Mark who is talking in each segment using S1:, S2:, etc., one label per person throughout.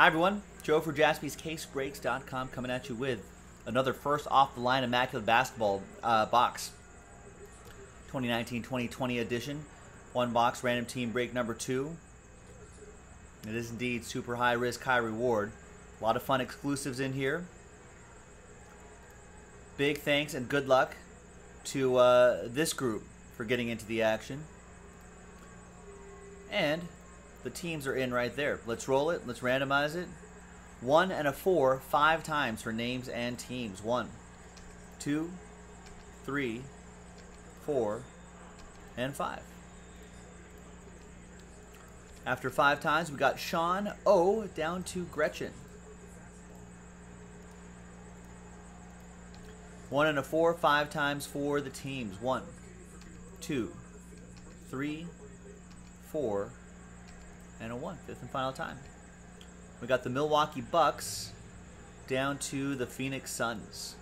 S1: Hi, everyone. Joe for jaspyscasebreaks.com coming at you with another first off the line Immaculate Basketball uh, box. 2019 2020 edition. One box, random team break number two. It is indeed super high risk, high reward. A lot of fun exclusives in here. Big thanks and good luck to uh, this group for getting into the action. And the teams are in right there. Let's roll it. Let's randomize it. One and a four, five times for names and teams. One, two, three, four, and five. After five times, we got Sean O down to Gretchen. One and a four, five times for the teams. One, two, three, four, and a one, fifth and final time. We got the Milwaukee Bucks down to the Phoenix Suns.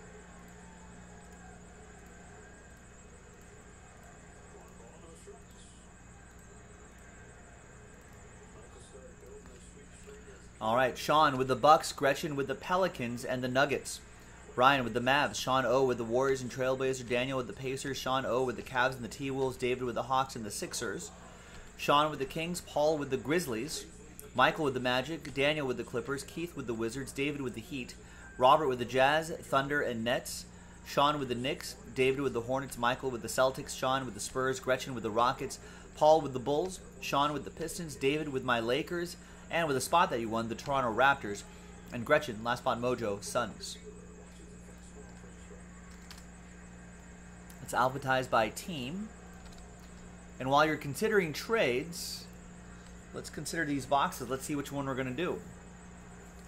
S1: All right, Sean with the Bucks, Gretchen with the Pelicans and the Nuggets. Brian with the Mavs, Sean O with the Warriors and Trailblazers, Daniel with the Pacers, Sean O with the Cavs and the T-Wolves, David with the Hawks and the Sixers, Sean with the Kings, Paul with the Grizzlies, Michael with the Magic, Daniel with the Clippers, Keith with the Wizards, David with the Heat, Robert with the Jazz, Thunder and Nets, Sean with the Knicks, David with the Hornets, Michael with the Celtics, Sean with the Spurs, Gretchen with the Rockets, Paul with the Bulls, Sean with the Pistons, David with my Lakers, and with a spot that you won, the Toronto Raptors, and Gretchen, last spot mojo, Suns. It's alphabetized by team. And while you're considering trades, let's consider these boxes. Let's see which one we're going to do.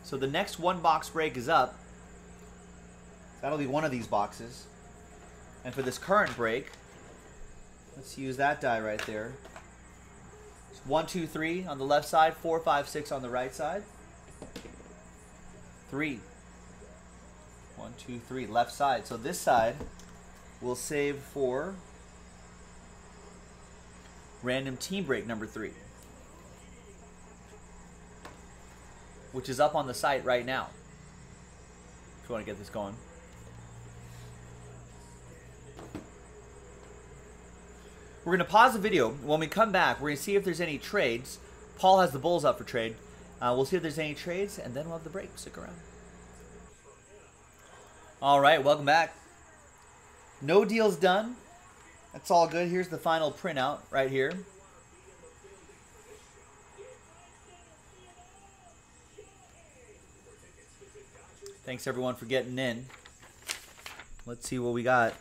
S1: So the next one box break is up. That'll be one of these boxes. And for this current break, let's use that die right there. It's one, two, three on the left side, four, five, six on the right side. Three. One, two, three, left side. So this side we'll save for random team break number three, which is up on the site right now. If you want to get this going. We're going to pause the video. When we come back, we're going to see if there's any trades. Paul has the Bulls up for trade. Uh, we'll see if there's any trades, and then we'll have the break. Stick around. All right, welcome back. No deals done. That's all good. Here's the final printout right here. Thanks everyone for getting in. Let's see what we got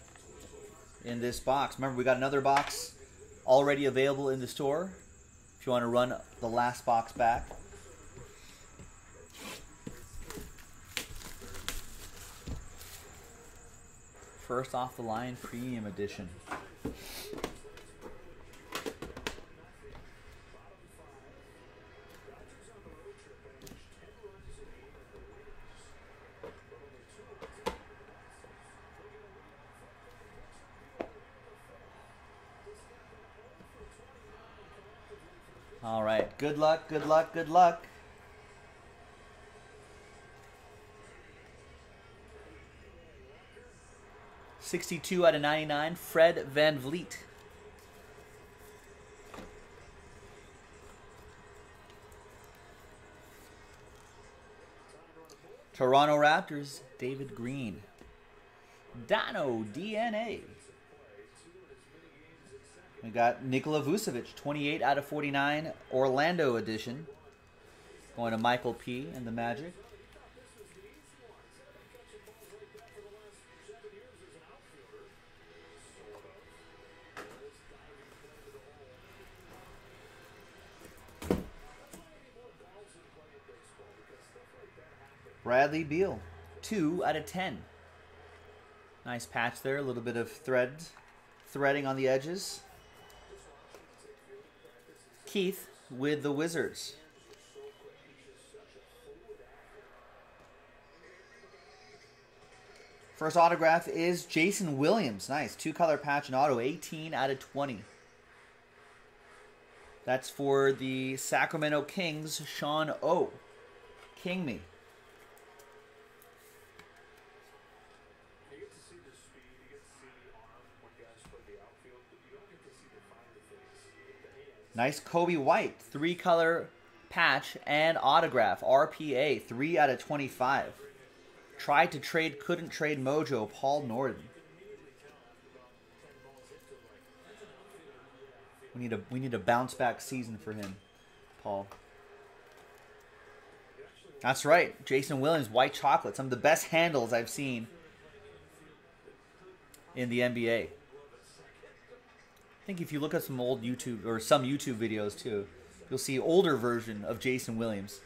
S1: in this box. Remember, we got another box already available in the store. If you want to run the last box back. First off the line premium edition. All right. Good luck, good luck, good luck. Sixty-two out of ninety-nine. Fred Van VanVleet. Toronto Raptors. David Green. Dino DNA. We got Nikola Vucevic, 28 out of 49, Orlando edition. Going to Michael P. and the Magic. Bradley Beal, 2 out of 10. Nice patch there, a little bit of thread, threading on the edges. Keith with the Wizards. First autograph is Jason Williams. Nice. Two color patch and auto. 18 out of 20. That's for the Sacramento Kings, Sean O. King me. Nice Coby White, three color patch and autograph. RPA, 3 out of 25. Tried to trade, couldn't trade Mojo, Paul Norton. We need a we need a bounce back season for him, Paul. That's right, Jason Williams, white chocolate, some of the best handles I've seen in the NBA. I think if you look at some old YouTube or some YouTube videos too, you'll see older version of Jason Williams.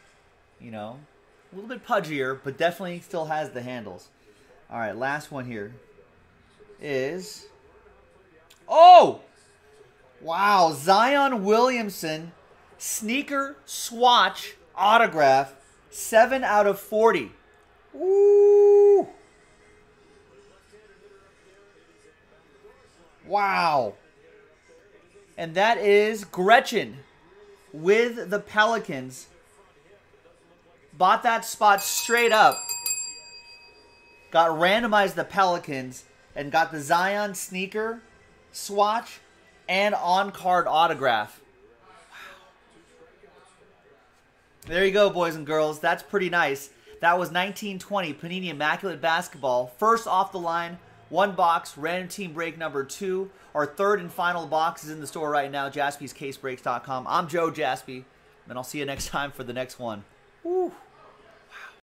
S1: You know, a little bit pudgier, but definitely still has the handles. All right, last one here is oh wow Zion Williamson sneaker swatch autograph seven out of forty. Ooh. Wow. And that is Gretchen with the Pelicans. Bought that spot straight up. Got randomized the Pelicans and got the Zion sneaker, swatch, and on card autograph. Wow. There you go, boys and girls. That's pretty nice. That was 1920 Panini Immaculate Basketball. First off the line, one box, random team break number two. Our third and final box is in the store right now, jaspyscasebreaks.com. I'm Joe Jaspy, and I'll see you next time for the next one. Woo.